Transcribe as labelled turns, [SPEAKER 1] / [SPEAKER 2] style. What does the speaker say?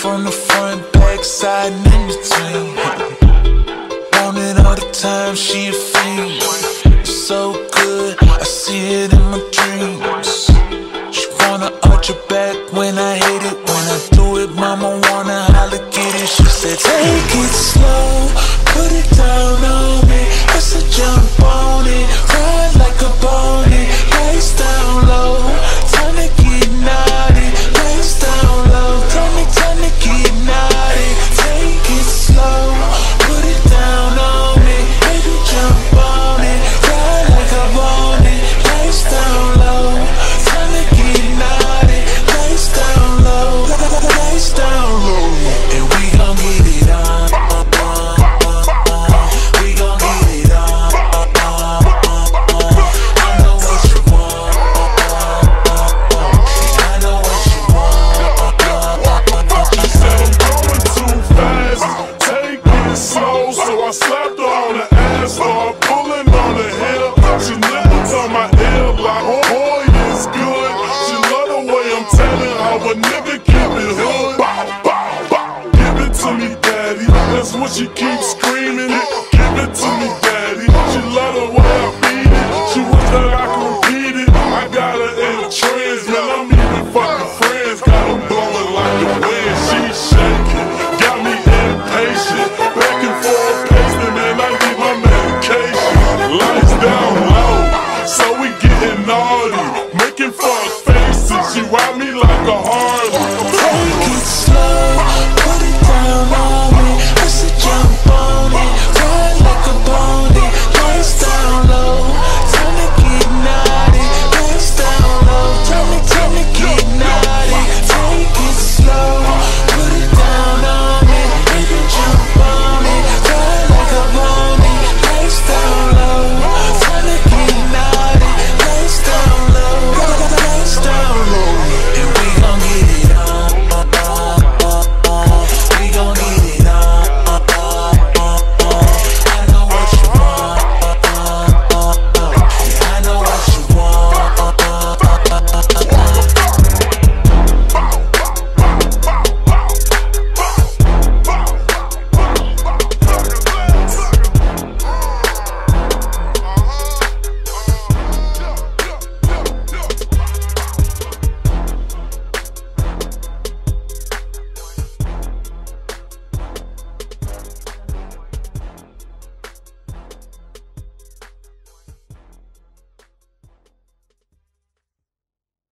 [SPEAKER 1] from the front, back, side, and in between. Woman all the time, she a fiend. So good, I see it in my dreams. She wanna arch her back when I hit it.
[SPEAKER 2] the beat it. She was the rock.